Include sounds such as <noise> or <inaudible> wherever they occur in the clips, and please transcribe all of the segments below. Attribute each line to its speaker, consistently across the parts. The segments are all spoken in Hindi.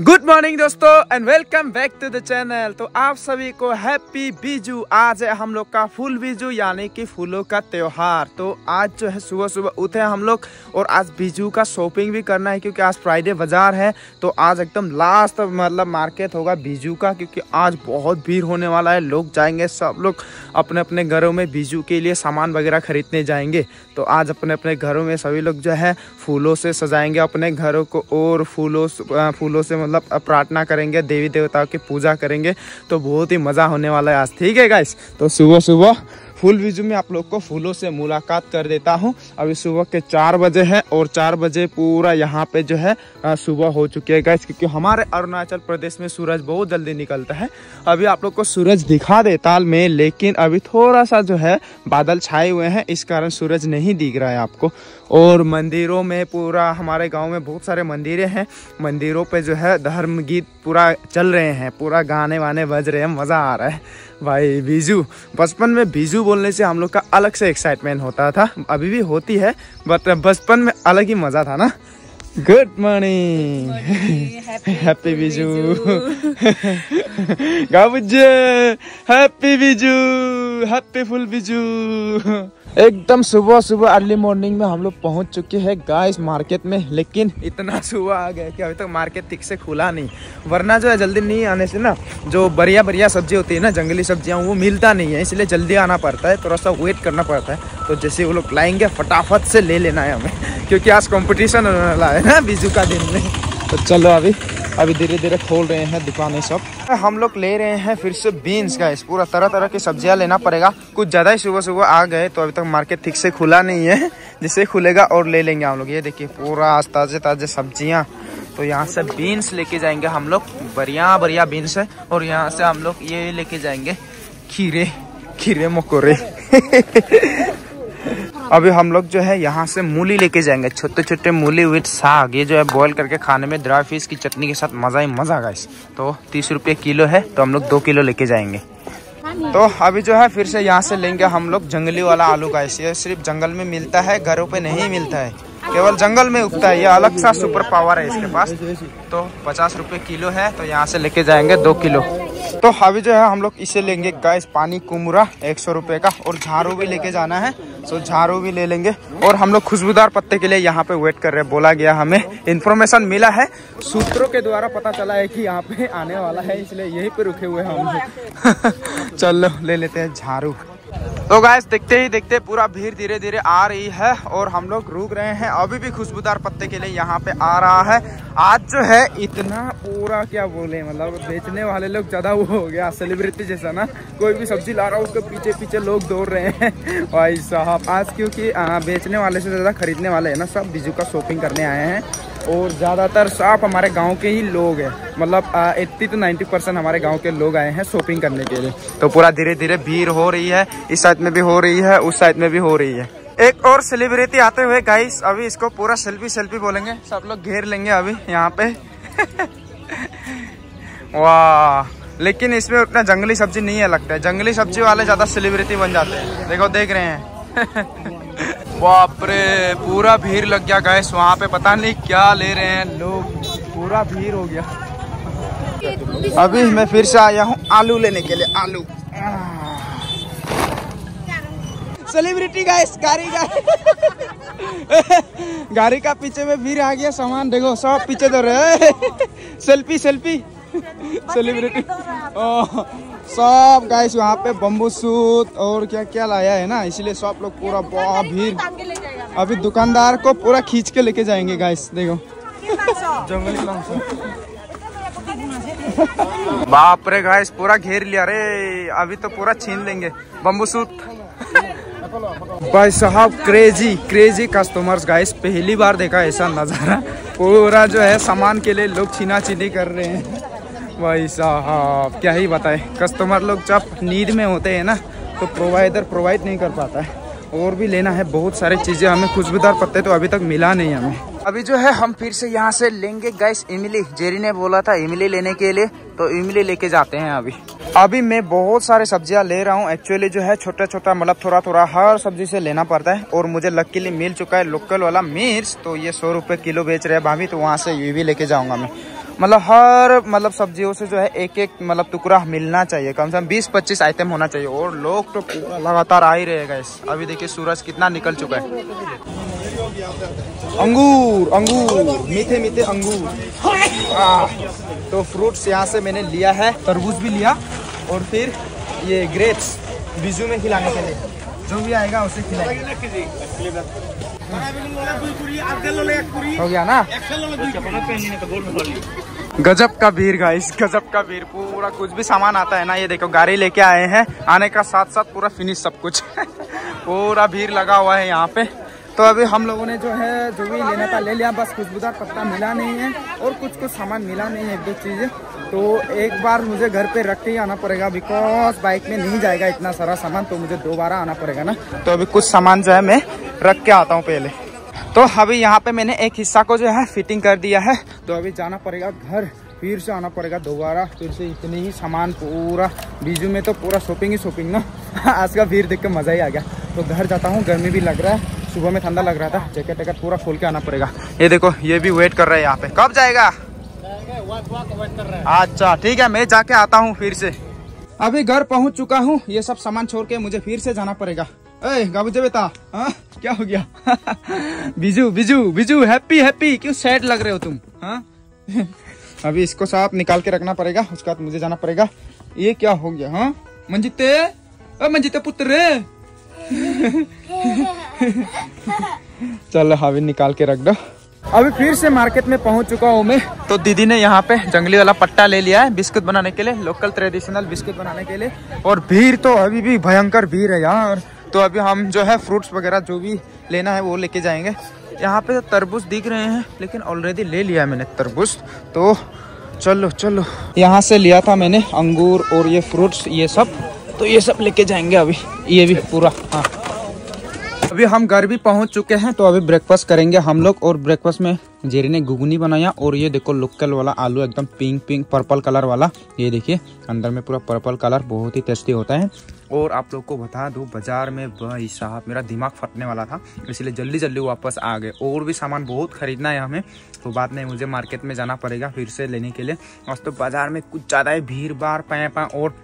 Speaker 1: गुड मॉर्निंग दोस्तों and welcome back to the channel तो आप सभी को हैप्पी बीजू। आज है हम लोग का फूल बीजू, यानी कि फूलों का त्योहार। तो आज जो है सुबह सुबह उठे हम लोग, और आज बीजू का शॉपिंग भी करना है, क्योंकि आज फ्राइडे बाज़ार है। तो आज एकदम लास्ट मतलब मार्केट होगा बीजू का, क्योंकि आज बहुत भीड़ होने वाला है। लोग जाएँगे, सब लोग अपने अपने घरों में बीजू के लिए सामान वगैरह खरीदने जाएँगे। तो आज अपने अपने घरों में सभी लोग जो है फूलों से सजाएँगे अपने घरों को, और फूलों फूलों से मतलब प्रार्थना करेंगे, देवी देवताओं की पूजा करेंगे तो बहुत ही मज़ा होने वाला है आज। ठीक है गाइस तो सुबह सुबह फुल विजू में आप लोग को फूलों से मुलाकात कर देता हूँ। अभी सुबह के चार बजे है और चार बजे पूरा यहाँ पे जो है सुबह हो चुकी है गैस क्योंकि हमारे अरुणाचल प्रदेश में सूरज बहुत जल्दी निकलता है। अभी आप लोग को सूरज दिखा दे ताल में, लेकिन अभी थोड़ा सा जो है बादल छाए हुए हैं, इस कारण सूरज नहीं दिख रहा है आपको। और मंदिरों में पूरा हमारे गाँव में बहुत सारे मंदिरें हैं। मंदिरों पर जो है धर्म गीत पूरा चल रहे हैं पूरा गाने वाने बज रहे हैं मज़ा आ रहा है। भाई बीजू बचपन में बीजू बोलने से हम लोग का अलग से एक्साइटमेंट होता था। अभी भी होती है बट बचपन में अलग ही मज़ा था ना। Good morning happy Bizu. गाबुज happy Bizu <laughs> happy full Bizu. एकदम सुबह सुबह अर्ली मॉर्निंग में हम लोग पहुँच चुके हैं गाइस मार्केट में, लेकिन इतना सुबह आ गया कि अभी तक मार्केट ठीक से खुला नहीं। वरना जो है जल्दी नहीं आने से ना, जो बढ़िया बढ़िया सब्ज़ी होती है ना, जंगली सब्ज़ियाँ, वो मिलता नहीं है, इसलिए जल्दी आना पड़ता है, थोड़ा सा वेट करना पड़ता है। तो जैसे वो लोग लाएँगे, फटाफट से ले लेना है हमें, <laughs> क्योंकि आज कॉम्पिटिशन होने वाला है ना, बीजू का दिन में। तो चलो अभी अभी धीरे धीरे खोल रहे हैं दुकानें सब। हम लोग ले रहे हैं फिर से बीन्स का पूरा तरह तरह की सब्ज़ियाँ लेना पड़ेगा। कुछ ज़्यादा ही सुबह सुबह आ गए तो अभी तक मार्केट ठीक से खुला नहीं है। जिससे खुलेगा और ले लेंगे हम लोग। ये देखिए, पूरा ताज़े ताज़े सब्ज़ियाँ। तो यहाँ से बीन्स लेके जाएँगे हम लोग। बढ़िया बढ़िया बीन्स है। और यहाँ से हम लोग ये लेके जाएँगे खीरे खीरे मकोरे। <laughs> अभी हम लोग जो है यहाँ से मूली लेके जाएँगे। छोटे छोटे मूली विथ साग। ये जो है बॉईल करके खाने में ड्राई फ़िश की चटनी के साथ मज़ा ही मज़ा आगा इस तो तीस रुपये किलो है तो हम लोग दो किलो लेके जाएँगे। तो अभी जो है फिर से यहाँ से लेंगे हम लोग जंगली वाला आलू का ये सिर्फ़ जंगल में मिलता है, घरों पे नहीं मिलता है। केवल जंगल में उगता है ये अलग सा सुपर पावर है इसके पास। तो पचास रुपए किलो है तो यहाँ से लेके जाएँगे दो किलो। तो अभी जो है, हम लोग इसे लेंगे गैस पानी कुमरा, एक सौ रुपए का। और झाड़ू भी लेके जाना है तो झाड़ू भी ले लेंगे। और हम लोग खुशबूदार पत्ते के लिए यहाँ पे वेट कर रहे हैं, बोला गया हमें। इन्फॉर्मेशन मिला है। सूत्रों के द्वारा पता चला है कि यहाँ पे आने वाला है, इसलिए यहीं पे रुके हुए हैं हम। लोग <laughs> चलो, ले लेते हैं झाड़ू। तो गैस देखते ही देखते पूरा भीड़ धीरे धीरे आ रही है और हम लोग रुक रहे हैं। अभी भी खुशबूदार पत्ते के लिए यहाँ पे आ रहा है। आज जो है इतना पूरा क्या बोले मतलब बेचने वाले लोग ज़्यादा वो हो गया सेलिब्रिटी जैसा ना। कोई भी सब्ज़ी ला रहा है, उसके पीछे पीछे लोग दौड़ रहे हैं। <laughs> भाई साहब, आज क्योंकि बेचने वाले से ज़्यादा खरीदने वाले है ना, सब बिजू का शॉपिंग करने आए हैं। और ज़्यादातर साफ़ हमारे गाँव के ही लोग हैं। मतलब एट्टी टू नाइन्टी परसेंट हमारे गाँव के लोग आए हैं शॉपिंग करने के लिए। तो पूरा धीरे धीरे भीड़ हो रही है, इस साइड में भी हो रही है, उस साइड में भी हो रही है। एक और सेलिब्रिटी आते हुए गाइस अभी इसको पूरा सेल्फी सेल्फी बोलेंगे। सब लोग घेर लेंगे अभी यहाँ पे। <laughs> वाह। लेकिन इसमें उतना जंगली सब्ज़ी नहीं है लगता है। जंगली सब्ज़ी वाले ज़्यादा सेलिब्रिटी बन जाते हैं। देखो, देख रहे हैं। <laughs> बाप रे पूरा भीड़ लग गया गैस वहाँ पे पता नहीं क्या ले रहे हैं लोग। पूरा भीड़ हो गया। अभी मैं फिर से आया हूँ आलू लेने के लिए, आलू। सेलिब्रिटी गैस गाड़ी <laughs> गाड़ी का पीछे में भीड़ आ गया, सामान, देखो, सब पीछे दे रहे सेल्फी सेल्फी <laughs> सेलिब्रिटी <laughs> सब गाइस वहाँ पे बम्बू सूट और क्या क्या लाया है ना? इसलिए सब लोग पूरा बहुत भीड़। अभी दुकानदार को पूरा खींच के लेके जाएँगे गाइस देखो। जंगली बाप रे गाइस पूरा घेर लिया रे। अभी तो पूरा छीन लेंगे। बम्बू सूट भाई साहब क्रेजी क्रेजी कस्टमर्स गाइस पहली बार देखा ऐसा नज़ारा। पूरा जो है सामान के लिए लोग छीना छीनी कर रहे हैं। भाई साहब क्या ही बताए। कस्टमर लोग जब नींद में होते हैं ना तो प्रोवाइडर प्रोवाइड नहीं कर पाता है। और भी लेना है बहुत सारी चीज़ें हमें खुशबूदार पत्ते तो अभी तक मिला नहीं हमें। अभी जो है हम फिर से यहाँ से लेंगे। गैस इमली जेरी ने बोला था इमली लेने के लिए तो इमली लेके जाते हैं अभी। अभी मैं बहुत सारे सब्ज़ियाँ ले रहा हूँ। एक्चुअली जो है छोटा छोटा मतलब थोड़ा थोड़ा हर सब्ज़ी से लेना पड़ता है। और मुझे लकीली मिल चुका है लोकल वाला मिर्च तो ये सौ रुपए किलो बेच रहे हैं भाभी तो वहाँ से ये भी लेके जाऊँगा मैं। मतलब हर मतलब सब्जियों से जो है एक एक मतलब टुकड़ा मिलना चाहिए। कम से कम बीस पच्चीस आइटम होना चाहिए। और लोग तो लगातार आ ही रहेगा इस अभी देखिए सूरज कितना निकल चुका है। अंगूर अंगूर मीठे मीठे अंगूर तो फ्रूट्स यहाँ से मैंने लिया है, तरबूज भी लिया। और फिर ये ग्रेप्स बीजू में खिलाने के लिए। जो भी आएगा उसे खिलाएँगे। हो गया ना? गजब का भीड़ गाइस गजब का भीड़। पूरा कुछ भी सामान आता है ना, ये देखो, गाड़ी लेके आए हैं। आने का साथ साथ पूरा फिनिश सब कुछ। <laughs> पूरा भीड़ लगा हुआ है यहाँ पे। तो अभी हम लोगों ने जो है, जो भी लेना था, ले लिया। बस खुशबूदार पत्ता मिला नहीं है और कुछ कुछ सामान मिला नहीं है एक दो चीज़ें। तो एक बार मुझे घर पे रख के ही आना पड़ेगा बिकॉज़ बाइक में नहीं जाएगा इतना सारा सामान तो मुझे दोबारा आना पड़ेगा ना। तो अभी कुछ सामान जो है मैं रख के आता हूँ पहले। तो अभी यहाँ पे मैंने एक हिस्सा को जो है फिटिंग कर दिया है। तो अभी जाना पड़ेगा घर, फिर से आना पड़ेगा दोबारा, फिर से इतने ही सामान पूरा। बीजू में तो पूरा शॉपिंग ही शॉपिंग ना। <laughs> आज का भीड़ देख के मज़ा ही आ गया। तो घर जाता हूँ, गर्मी भी लग रहा है, सुबह में ठंडा लग रहा था जैकेट वैकेट पूरा खोल के आना पड़ेगा। ये देखो, ये भी वेट कर रहा है यहाँ पे। कब जाएगा? अच्छा ठीक है, मैं जाके आता हूँ फिर से। अभी घर पहुँच चुका हूँ। ये सब सामान छोड़ के मुझे फिर से जाना पड़ेगा। ए गाबूजे बेटा हाँ? क्या हो गया? <laughs> Biju Bizu Bizu, happy happy. क्यों सैड लग रहे हो तुम हाँ? <laughs> अभी इसको साफ़ निकाल के रखना पड़ेगा, उसके बाद मुझे जाना पड़ेगा। ये क्या हो गया हाँ? मंजिते मंजिते पुत्र। <laughs> चलो अभी निकाल के रख दो। अभी फिर से मार्केट में पहुँच चुका हूँ मैं। तो दीदी ने यहाँ पे जंगली वाला पट्टा ले लिया है बिस्कुट बनाने के लिए लोकल ट्रेडिशनल बिस्कुट बनाने के लिए। और भीड़ तो अभी भी भयंकर भीड़ है यार। तो अभी हम जो है फ्रूट्स वगैरह जो भी लेना है वो लेके जाएँगे। यहाँ पे तो तरबूज दिख रहे हैं, लेकिन ऑलरेडी ले लिया मैंने तरबूज। तो चलो चलो। यहाँ से लिया था मैंने अंगूर और ये फ्रूट्स ये सब। तो ये सब लेके जाएँगे अभी, ये भी पूरा। हाँ। अभी हम घर भी पहुँच चुके हैं तो अभी ब्रेकफास्ट करेंगे हम लोग और ब्रेकफास्ट में जेरी ने घुगनी बनाया और ये देखो लोकल वाला आलू एकदम पिंक पिंक पर्पल कलर वाला। ये देखिए, अंदर में पूरा पर्पल कलर बहुत ही टेस्टी होता है। और आप लोग को बता दूँ, बाज़ार में भाई साहब मेरा दिमाग फटने वाला था, इसलिए जल्दी जल्दी वापस आ गए। और भी सामान बहुत खरीदना है हमें तो बात नहीं मुझे मार्केट में जाना पड़ेगा फिर से लेने के लिए। और तो बाज़ार में कुछ ज़्यादा ही भीड़ भाड़ पैपा और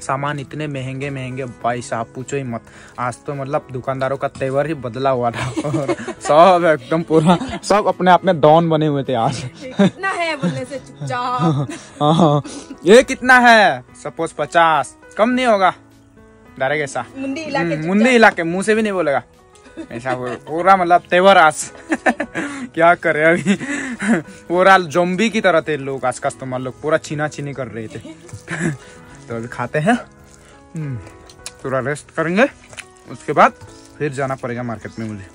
Speaker 1: सामान इतने महँगे महँगे भाई साहब पूछो ही मत। आज तो मतलब दुकानदारों का तेवर ही बदला हुआ था और सब एकदम पूरा सब अपने आप में डॉन बने हुए थे आज।
Speaker 2: कितना है बोलने से चुपचाप।
Speaker 1: हाँ, ये कितना है? सपोज़ पचास कम नहीं होगा। डायरेक्ट ऐसा।
Speaker 2: मुंडी इलाके
Speaker 1: हम्म, मुंडी इलाके मुँह से भी नहीं बोलेगा। ऐसा पूरा मतलब तेवर आज। क्या करे अभी? पूरा जोम्बी की तरह थे लोग आज कस्टमर लोग पूरा छीना छीनी कर रहे थे। तो अभी खाते हैं। हम्म, थोड़ा रेस्ट करेंगे। उसके बाद फिर जाना पड़ेगा मार्केट में मुझे।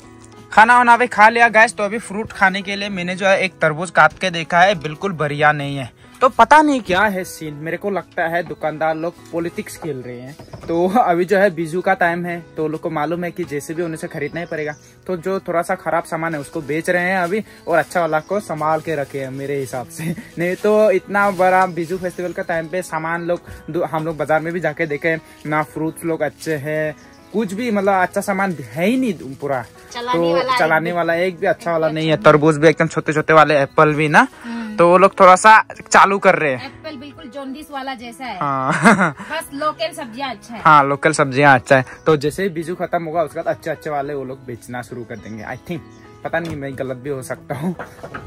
Speaker 1: खाना वाना भी खा लिया गैस तो अभी फ्रूट खाने के लिए मैंने जो है एक तरबूज काट के देखा है बिल्कुल बढ़िया नहीं है। तो पता नहीं क्या है सीन मेरे को लगता है दुकानदार लोग पॉलिटिक्स खेल रहे हैं। तो <laughs> अभी जो है बीजू का टाइम है तो लोग को मालूम है कि जैसे भी उन्हें से खरीदना ही पड़ेगा। तो जो थोड़ा सा खराब सामान है उसको बेच रहे हैं अभी और अच्छा वाला को संभाल के रखे हैं मेरे हिसाब से। <laughs> नहीं तो इतना बड़ा बीजू फेस्टिवल का टाइम पे सामान लोग हम लोग बाज़ार में भी जाके देखे ना फ्रूट्स लोग अच्छे है कुछ भी मतलब अच्छा सामान है ही नहीं पूरा।
Speaker 2: वाला
Speaker 1: तो चलाने वाला एक भी अच्छा वाला नहीं है तरबूज भी एकदम छोटे छोटे वाले एप्पल भी ना। तो वो लोग थोड़ा सा चालू कर रहे हैं।
Speaker 2: एप्पल बिल्कुल जोंडिस वाला जैसा है।
Speaker 1: हाँ।
Speaker 2: बस लोकल सब्ज़ियाँ अच्छा है।
Speaker 1: हाँ लोकल सब्ज़ियाँ अच्छा है। तो जैसे ही बीजू खत्म होगा उसके बाद अच्छे अच्छे वाले वो लोग बेचना शुरू कर देंगे आई थिंक पता नहीं मैं गलत भी हो सकता हूँ।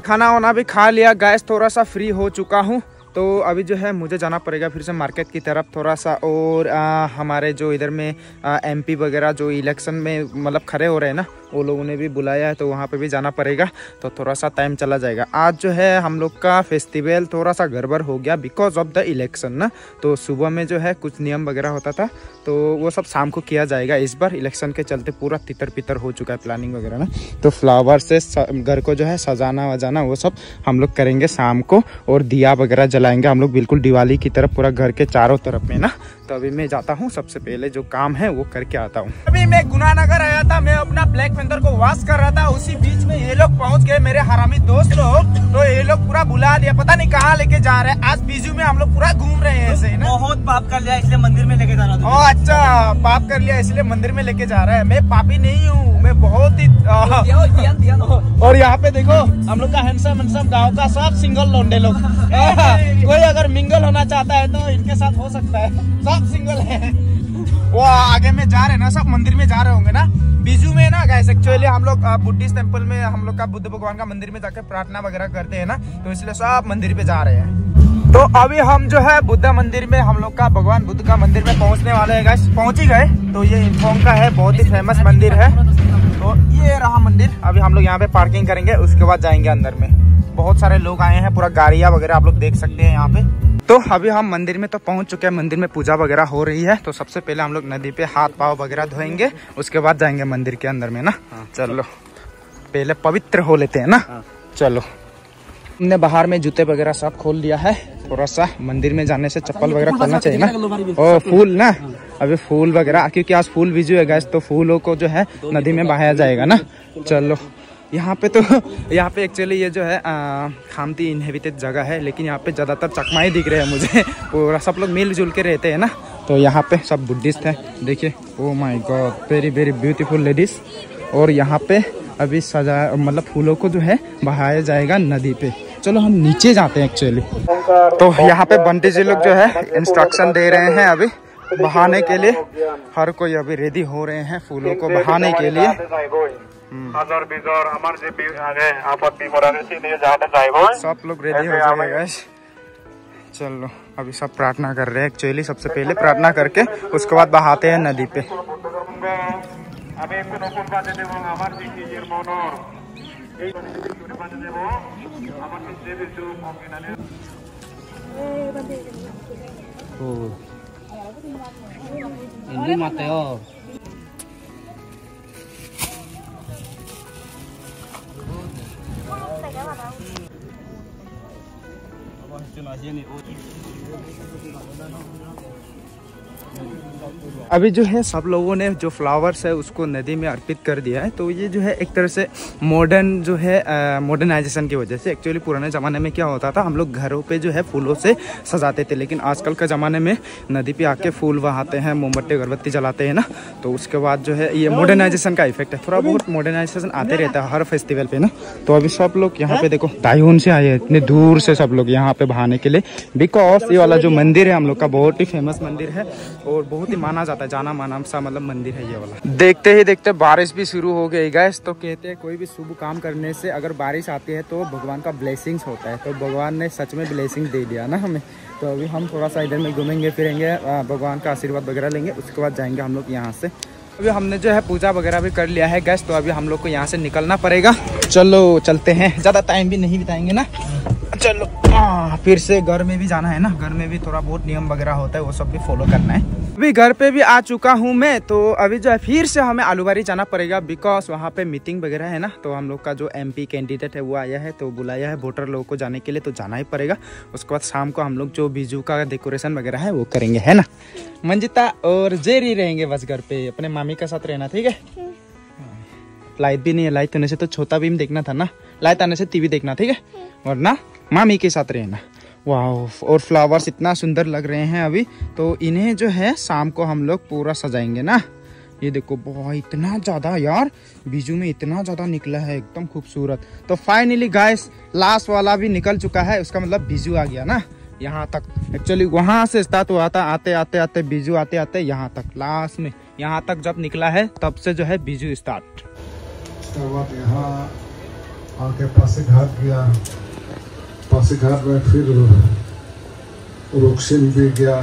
Speaker 1: खाना वाना भी खा लिया गैस थोड़ा सा फ्री हो चुका हूँ। तो अभी जो है मुझे जाना पड़ेगा फिर से मार्केट की तरफ़ थोड़ा सा। और आ, हमारे जो इधर में एमपी वगैरह जो इलेक्शन में मतलब खड़े हो रहे हैं ना वो लोगों ने भी बुलाया है तो वहाँ पे भी जाना पड़ेगा तो थोड़ा सा टाइम चला जाएगा। आज जो है हम लोग का फेस्टिवल थोड़ा सा गड़बड़ हो गया बिकॉज़ ऑफ़ द इलेक्शन ना। तो सुबह में जो है कुछ नियम वगैरह होता था तो वो सब शाम को किया जाएगा। इस बार इलेक्शन के चलते पूरा तितर पितर हो चुका है प्लानिंग वगैरह ना। तो फ्लावर से, घर को जो है सजाना वजाना वो सब हम लोग करेंगे शाम को, और दिया वगैरह जलाएँगे। हम लोग बिल्कुल दिवाली की तरफ़ पूरा घर के चारों तरफ़ में ना। तो अभी मैं जाता हूँ। सबसे पहले जो काम है वो करके आता हूँ। अभी मैं गुनानगर आया था मैं अपना ब्लैक पेंथर को वॉश कर रहा था। उसी बीच में ये लोग पहुँच गए मेरे हरामी दोस्त लोग। तो ये लोग पूरा बुला लिया पता नहीं कहाँ लेके जा रहे हैं। आज बीजू में हम लोग पूरा घूम रहे हैं ऐसे ना?
Speaker 3: बहुत पाप कर लिया इसलिए मंदिर में लेके जा रहा
Speaker 1: ओ अच्छा पाप कर लिया इसलिए मंदिर में लेके जा रहा है। मैं पापी नहीं हूँ मैं बहुत ही और यहाँ पे देखो हम लोग का हैंडसम हैंडसम गाँव का सब सिंगल लोंडे लोग। <laughs> कोई अगर मिंगल होना चाहता है तो इनके साथ हो सकता है। सब सिंगल है। वो आगे में जा रहे ना, सब मंदिर में जा रहे होंगे ना। बीजू में ना गैस एक्चुअली हम लोग बुद्धिस्ट टेंपल में हम लोग का बुद्ध भगवान का मंदिर में जाकर प्रार्थना वगैरह करते हैं ना तो इसलिए सब मंदिर पे जा रहे हैं। तो अभी हम जो है बुद्धा मंदिर में, हम लोग का भगवान बुद्ध का मंदिर में पहुँचने वाले हैं गैस पहुँच ही गए। तो ये इन्फॉर्म का है, बहुत ही फ़ेमस मंदिर है। तो ये रहा मंदिर। अभी हम लोग यहाँ पे पार्किंग करेंगे, उसके बाद जाएँगे अंदर में। बहुत सारे लोग आए हैं, पूरा गाड़िया वगैरह आप लोग देख सकते हैं यहाँ पे। तो अभी हम मंदिर में तो पहुँच चुके हैं मंदिर में पूजा वगैरह हो रही है तो सबसे पहले हम लोग नदी पे हाथ पाव वगैरह धोएँगे उसके बाद जाएँगे मंदिर के अंदर में ना? हाँ। चलो। पहले पवित्र हो लेते हैं ना? हाँ। चलो। हमने बाहर में जूते वगैरह सब खोल लिया है थोड़ा सा मंदिर में जाने से चप्पल वगैरह खोलना चाहिए ना? और फूल ना? अभी फूल वगैरह क्योंकि आज फूल बिजू है गैस तो फूलों को जो है नदी में बहाया जाएगा ना? चलो। यहाँ पे तो <laughs> यहाँ पे एक्चुअली ये जो है खामती इनहेबिटेड जगह है, लेकिन यहाँ पे ज़्यादातर चकमा ही दिख रहे हैं मुझे। <laughs> पूरा सब लोग मिलजुल के रहते हैं ना। तो यहाँ पे सब बुद्धिस्ट है। देखिए ओ my god very very beautiful ladies और यहाँ पे अभी सजा मतलब फूलों को जो है, बहाया जाएगा नदी पे। चलो हम नीचे जाते हैं एक्चुअली तो यहाँ पे बंटी जी लोग जो है इंस्ट्रक्शन दे रहे हैं अभी बहाने के लिए। हर कोई अभी रेडी हो रहे हैं फूलों को बहाने के लिए। सब लोग रेडी हो जाएगा चलो अभी सब प्रार्थना कर रहे हैं एक्चुअली सबसे पहले प्रार्थना करके उसके बाद बहाते हैं नदी पे।
Speaker 3: ကျွန်တော်ရင်းနေဦး
Speaker 1: अभी जो है सब लोगों ने जो फ्लावर्स है उसको नदी में अर्पित कर दिया है। तो ये जो है एक तरह से मॉडर्न जो है मॉडर्नाइजेशन की वजह से एक्चुअली पुराने ज़माने में क्या होता था, हम लोग घरों पे जो है फूलों से सजाते थे। लेकिन आजकल के ज़माने में नदी पे आके फूल बहाते हैं, मोमबत्ती, अगरबत्ती जलाते हैं ना तो उसके बाद जो है ये मॉडर्नाइजेशन का इफ़ेक्ट है। थोड़ा बहुत मॉडर्नाइजेशन आते रहता है हर फेस्टिवल पे ना। तो अभी सब लोग यहाँ पे देखो ताइवन से आए इतने दूर से सब लोग यहाँ पे बहाने के लिए। बिकॉज़ ये वाला जो मंदिर है हम लोग का बहुत ही फ़ेमस मंदिर है। और बहुत ही माना जाता है, जाना माना सा मतलब मंदिर है ये वाला। देखते ही देखते बारिश भी शुरू हो गई गैस तो कहते हैं कोई भी शुभ काम करने से अगर बारिश आती है तो भगवान का ब्लेसिंग्स होता है। तो भगवान ने सच में ब्लेसिंग दे दिया ना हमें। तो अभी हम थोड़ा सा इधर में घूमेंगे, फिरेंगे भगवान का आशीर्वाद वगैरह लेंगे, उसके बाद जाएँगे हम लोग यहाँ से। अभी हमने जो है पूजा वगैरह भी कर लिया है गैस तो अभी हम लोग को यहाँ से निकलना पड़ेगा। चलो चलते हैं। ज़्यादा टाइम भी नहीं बिताएँगे ना। चलो आ, फिर से घर में भी जाना है ना। घर में भी थोड़ा बहुत नियम वगैरह होता है वो सब भी फॉलो करना है। अभी घर पे भी आ चुका हूँ मैं तो अभी जो है फिर से हमें आलूबारी जाना पड़ेगा बिकॉज़ वहाँ पे मीटिंग वगैरह है ना। तो हम लोग का जो एमपी कैंडिडेट है वो आया है तो बुलाया है वोटर लोगों को जाने के लिए तो जाना ही पड़ेगा। उसके बाद शाम को हम लोग जो बीजू का डेकोरेशन वगैरह है वो करेंगे है ना? मंजिता और जेरी रहेंगे बस घर पे अपने मामी के साथ रहना ठीक है? लाइट भी नहीं है लाइट आने से तो छोटा भी देखना था ना? लाइट आने से टीवी देखना ठीक है? वरना मामी के साथ रहना। वाह और फ्लावर्स इतना सुंदर लग रहे हैं अभी तो इन्हें जो है शाम को हम लोग पूरा सजाएँगे ना? ये देखो बहुत इतना ज़्यादा यार बीजू में इतना ज़्यादा निकला है एकदम खूबसूरत। तो फाइनली गाइस लास्ट वाला भी निकल चुका है उसका मतलब बीजू आ गया ना? यहाँ तक। एक्चुअली वहाँ से स्टार्ट हुआ था, आते आते आते, बीजू आते आते, यहाँ तक लास्ट में। यहाँ तक जब निकला है, तब से जो है बीजू स्टार्ट यहाँ आके पास घाट किया पासीघाट में फिर रुक्सिन भी गया।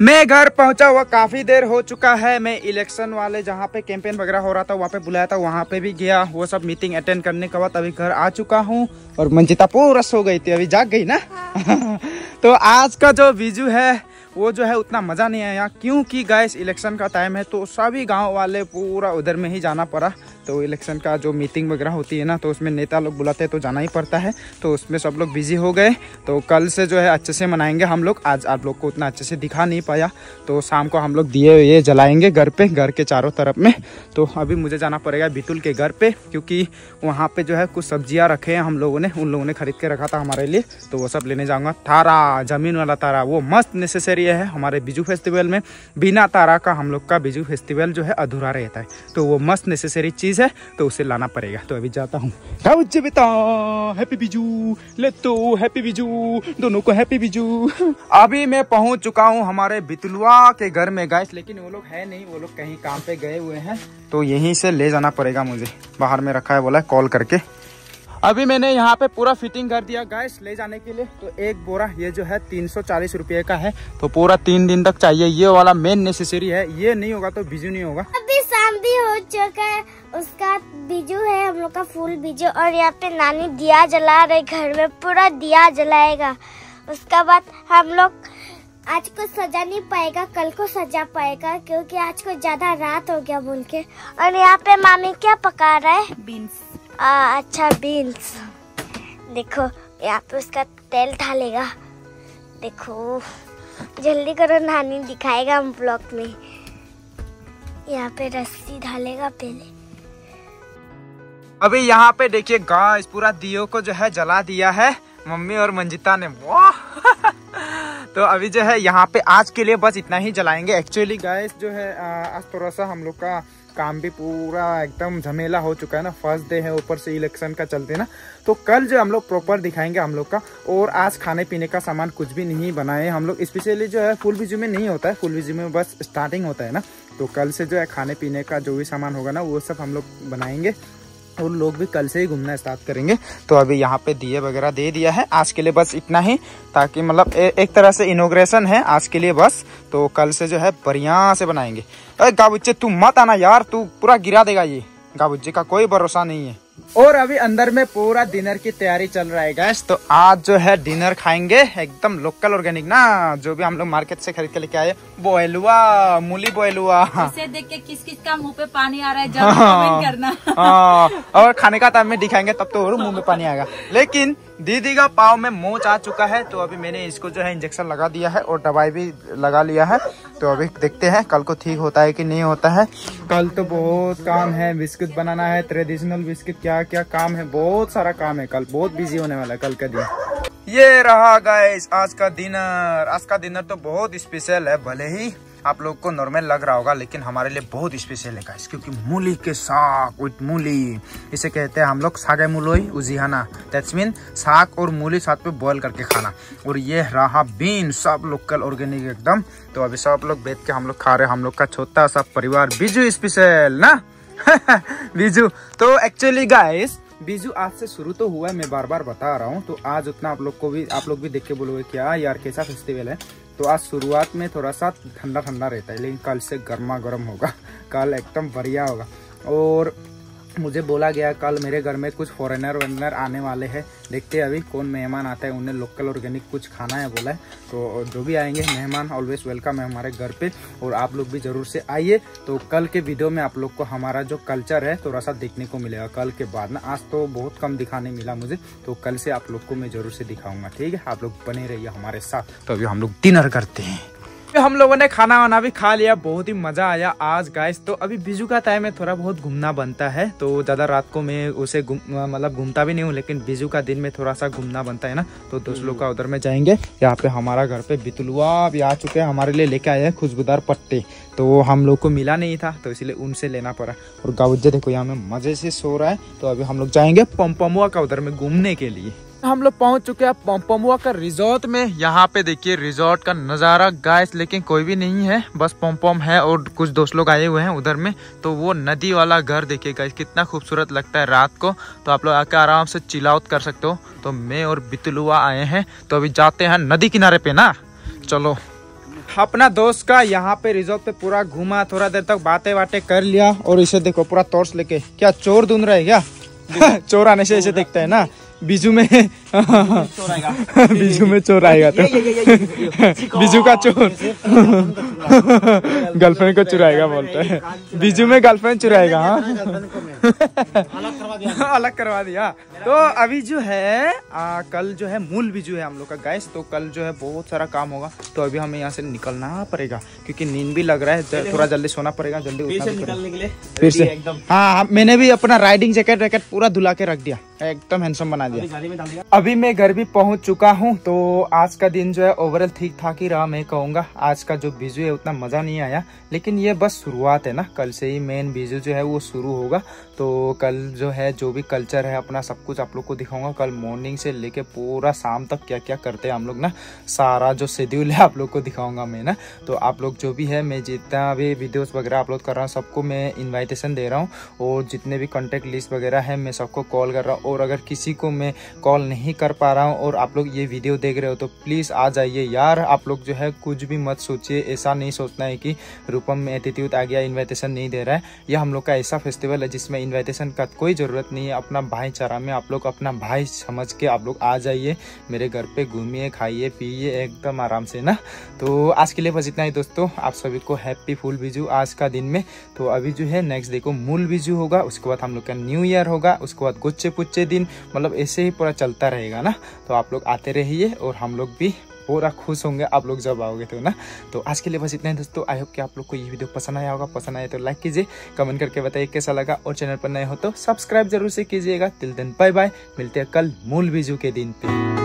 Speaker 1: मैं घर पहुँचा हुआ काफ़ी देर हो चुका है। मैं इलेक्शन वाले जहाँ पे कैंपेन वगैरह हो रहा था, वहाँ पे बुलाया था, वहाँ पे भी गया। वो सब मीटिंग अटेंड करने के बाद अभी घर आ चुका हूँ और मंजिता पूरा सो गई थी, अभी जाग गई ना? हाँ। <laughs> तो आज का जो विजू है, वो जो है उतना मज़ा नहीं आया। क्योंकि गैस इलेक्शन का टाइम है तो सभी गाँव वाले पूरा उधर में ही जाना पड़ा। तो इलेक्शन का जो मीटिंग वगैरह होती है ना तो उसमें नेता लोग बुलाते हैं तो जाना ही पड़ता है। तो उसमें सब लोग बिज़ी हो गए। तो कल से जो है अच्छे से मनाएँगे हम लोग। आज आप लोग को उतना अच्छे से दिखा नहीं पाया। तो शाम को हम लोग दिए ये जलाएँगे घर पे, घर के चारों तरफ़ में। तो अभी मुझे जाना पड़ेगा बितुल के घर पे, क्योंकि वहाँ पे जो है कुछ सब्ज़ियाँ रखे हैं हम लोगों ने। उन लोगों ने खरीद के रखा था हमारे लिए। तो वो सब लेने जाऊँगा। तारा, ज़मीन वाला तारा, वो मस्त नेसेसरी है हमारे बिजू फेस्टिवल में। बिना तारा का हम लोग का बिजू फेस्टिवल जो है अधूरा रहता है। तो वो मस्त नेसेसरी चीज़ है तो उसे लाना पड़ेगा। तो अभी जाता हूँ। हैप्पी बिजू ले तो हैप्पी बिजू दोनों को हैप्पी बिजू अभी मैं पहुँच चुका हूँ हमारे बितलुआ के घर में गाय लेकिन वो लोग है नहीं, वो लोग कहीं काम पे गए हुए हैं तो यहीं से ले जाना पड़ेगा मुझे। बाहर में रखा है, बोला कॉल करके। अभी मैंने यहाँ पे पूरा फिटिंग कर दिया गैस ले जाने के लिए। तो एक बोरा ये जो है तीन सौ का है। तो पूरा तीन दिन तक चाहिए। ये वाला मेन नेसेसरी है। ये नहीं होगा तो बिजू नहीं होगा।
Speaker 4: अभी शाम भी हो चुका है। उसका बीजू है हम लोग का फूल बीजू। और यहाँ पे नानी दिया जला रहे घर में पूरा दिया जलाएगा। उसका बाद हम लोग आज को सजा नहीं पाएगा कल को सजा पाएगा क्योंकि आज को ज़्यादा रात हो गया बोल के। और यहाँ पे मामी क्या पका रहा है?
Speaker 2: बीन्स।
Speaker 4: आ, अच्छा बीन्स देखो यहाँ पे उसका तेल डालेगा देखो जल्दी करो नानी दिखाएगा हम ब्लॉग में। यहाँ पे रस्सी डालेगा पहले।
Speaker 1: अभी यहाँ पे देखिए गाइस पूरा दियो को जो है जला दिया है। मम्मी और मंजिता ने वाह! <laughs> तो अभी जो है यहाँ पे आज के लिए बस इतना ही जलाएँगे। एक्चुअली गाइस जो है आज थोड़ा सा हम लोग का काम भी पूरा एकदम झमेला हो चुका है ना। फ़र्स्ट डे है, ऊपर से इलेक्शन का चलते ना। तो कल जो हम लोग प्रॉपर दिखाएँगे हम लोग का, और आज खाने पीने का सामान कुछ भी नहीं बनाए हम लोग। स्पेशली जो है फुल विज्यू में नहीं होता है। फुल विज्यू में बस स्टार्टिंग होता है ना। तो कल से जो है खाने पीने का जो भी सामान होगा ना, वो सब हम लोग बनाएँगे। और लोग भी कल से ही घूमना स्टार्ट करेंगे। तो अभी यहाँ पे दिए वगैरह दे दिया है। आज के लिए बस इतना ही, ताकि मतलब एक तरह से इनोग्रेशन है आज के लिए बस। तो कल से जो है बढ़िया से बनाएँगे। अरे गाबुच्चे तू मत आना यार, तू पूरा गिरा देगा ये। गाबुच्चे का कोई भरोसा नहीं है। और अभी अंदर में पूरा डिनर की तैयारी चल रहा है गैस तो आज जो है डिनर खाएँगे एकदम लोकल ऑर्गेनिक ना जो भी हम लोग मार्केट से खरीद के लेके आए बॉयल हुआ मूली बॉयल हुआ
Speaker 2: इसे देख के किस किस का मुँह पे पानी आ रहा है जब करना.
Speaker 1: हाँ, और खाने का टाइम में दिखाएँगे तब तो और मुँह में पानी आएगा. लेकिन दीदी का पाव में मोच आ चुका है तो अभी मैंने इसको जो है इंजेक्शन लगा दिया है और दवाई भी लगा लिया है। तो अभी देखते हैं, कल को ठीक होता है कि नहीं होता है। कल तो बहुत काम है, बिस्किट बनाना है ट्रेडिशनल बिस्किट, क्या क्या काम है, बहुत सारा काम है कल, बहुत बिज़ी होने वाला है कल का दिन। ये रहा गाइस आज का डिनर आज का डिनर तो बहुत स्पेशल है, भले ही आप लोग को नॉर्मल लग रहा होगा, लेकिन हमारे लिए बहुत स्पेशल है गाइस क्योंकि मूली के साग विथ मूली, इसे कहते हैं हम लोग सागे मूलोई, उजिहाना। दैट्स मीन साग और मूली साथ पे बॉईल करके खाना। और ये रहा बीन सब लोकल ऑर्गेनिक एकदम। तो अभी सब लोग बैठ के हम लोग खा रहे हम लोग का छोटा सा परिवार। बीजू स्पेशल ना? <laughs> बीजू तो एक्चुअली गाइस बीजू आज से शुरू तो हुआ है, मैं बार बार बता रहा हूँ। तो आज उतना आप लोग को भी, आप लोग भी देख के बोलोगे क्या यार, कैसा फेस्टिवल है? तो आज शुरुआत में थोड़ा सा ठंडा ठंडा रहता है, लेकिन कल से गर्मा गर्म होगा, <laughs> कल एकदम बढ़िया होगा। और मुझे बोला गया, कल मेरे घर में कुछ फॉरेनर वॉरेनर आने वाले हैं। देखते हैं अभी कौन मेहमान आता है, उन्हें लोकल ऑर्गेनिक कुछ खाना है, बोला है। तो जो भी आएँगे, मेहमान ऑलवेज वेलकम है हमारे घर पे, और आप लोग भी ज़रूर से आइए। तो कल के वीडियो में आप लोग को हमारा जो कल्चर है थोड़ा सा देखने को मिलेगा। कल के बाद ना, आज तो बहुत कम दिखाने मिला मुझे तो कल से आप लोग को मैं ज़रूर से दिखाऊँगा, ठीक है? आप लोग बने रहिए हमारे साथ। तो अभी हम लोग डिनर करते हैं। हम लोगों ने खाना वाना भी खा लिया बहुत ही मज़ा आया आज गाइस तो अभी बिजू का टाइम है थोड़ा बहुत घूमना बनता है तो ज़्यादा रात को मैं उसे मतलब घूमता भी नहीं हूँ लेकिन बिजू का दिन में थोड़ा सा घूमना बनता है ना तो दोस्त लोग का उधर में जाएँगे। यहाँ पे हमारा घर पे बितुलवा भी आ चुके हैं हमारे लिए लेके आए हैं खुशबूदार पट्टे तो हम लोग को मिला नहीं था तो इसलिए उनसे लेना पड़ा। और गाउजे देखो यहाँ में मज़े से सो रहा है तो अभी हम लोग जाएँगे पम्पमुआ का उधर में घूमने के लिए। हम लोग पहुँच चुके हैं पम्पमुआ का रिजॉर्ट में। यहाँ पे देखिए रिजॉर्ट का नज़ारा। गाइस, लेकिन कोई भी नहीं है। बस पम्पम है और कुछ दोस्त लोग आए हुए हैं उधर में। तो वो नदी वाला घर देखिए गाइस, कितना खूबसूरत लगता है रात को। तो आप लोग आके आराम से चिल आउट कर सकते हो। तो मैं और बितलुआ आए हैं। तो अभी जाते हैं नदी किनारे पे ना। चलो। अपना दोस्त का यहाँ पे रिजॉर्ट पे पूरा घूमा, थोड़ा देर तक बातें बातें कर लिया और इसे देखो पूरा टॉर्च लेके। क्या चोर ढूंढ रहे क्या? <laughs> चोर आने से इसे देखते है ना। बीजू में बीजू में चोर आएगा तो बीजू का चोर गर्लफ्रेंड को चुराएगा बोलते हैं बीजू में गर्लफ्रेंड चुराएगा हाँ
Speaker 3: अलग करवा दिया।
Speaker 1: अलग करवा दिया तो अभी जो है आ, कल जो है मूल बीजू है हम लोग का गैस तो कल जो है बहुत सारा काम होगा। तो अभी हमें यहाँ से निकलना पड़ेगा क्योंकि नींद भी लग रहा है थोड़ा जल्दी सोना पड़ेगा जल्दी उठना
Speaker 3: से निकलने के लिए
Speaker 1: फिर से।
Speaker 3: है
Speaker 1: हाँ मैंने भी अपना राइडिंग जैकेट वैकेट पूरा धुला के रख दिया एकदम हैंडसम बना
Speaker 3: दिया।
Speaker 1: अभी मैं घर भी पहुँच चुका हूँ तो आज का दिन जो है ओवरऑल ठीक ठाक ही रहा मैं कहूँगा। आज का जो बीजू है उतना मज़ा नहीं आया लेकिन ये बस शुरुआत है ना कल से ही मेन बीजू जो है वो शुरू होगा। तो कल जो है, जो भी कल्चर है, अपना सब कुछ आप लोग को दिखाऊँगा। कल मॉर्निंग से लेके पूरा शाम तक क्या क्या करते हैं हम लोग ना, सारा जो शेड्यूल है आप लोग को दिखाऊँगा मैं ना। तो आप लोग जो भी है, मैं जितना भी वीडियोस वगैरह अपलोड कर रहा हूँ, सबको मैं इनविटेशन दे रहा हूँ। और जितने भी कॉन्टेक्ट लिस्ट वगैरह है, मैं सबको कॉल कर रहा हूँ। और अगर किसी को मैं कॉल नहीं कर पा रहा हूँ और आप लोग ये वीडियो देख रहे हो तो प्लीज़ आ जाइए। यार, आप लोग जो है, कुछ भी मत सोचिए। ऐसा नहीं सोचना है कि रूपम में एटीट्यूड आ गया इन्विटेशन नहीं दे रहा है। यह हम लोग का ऐसा फेस्टिवल है जिसमें इन्विटेशन का कोई ज़रूरत नहीं है। अपना भाईचारा में आप लोग अपना भाई समझ के आप लोग आ जाइए। मेरे घर पे घूमिए, खाइए पिए एकदम आराम से, ना? तो आज के लिए बस इतना ही दोस्तों। आप सभी को हैप्पी फुल बीजू आज का दिन में। तो अभी जो है नेक्स्ट डे को मूल बीजू होगा, उसके बाद हम लोग का न्यू ईयर होगा, उसके बाद गुच्चे पुच्चे दिन मतलब ऐसे ही पूरा चलता रहेगा, ना? तो आप लोग आते रहिए और हम लोग भी पूरा खुश होंगे आप लोग जब आओगे तो ना? तो आज के लिए बस इतना ही दोस्तों। आई होप कि आप लोग को ये वीडियो पसंद आया होगा। पसंद आया तो लाइक कीजिए कमेंट करके बताइए कैसा लगा। और चैनल पर नए हो तो सब्सक्राइब ज़रूर से कीजिएगा। तिल दिन बाय बाय मिलते हैं कल मूल बीजू के दिन पे।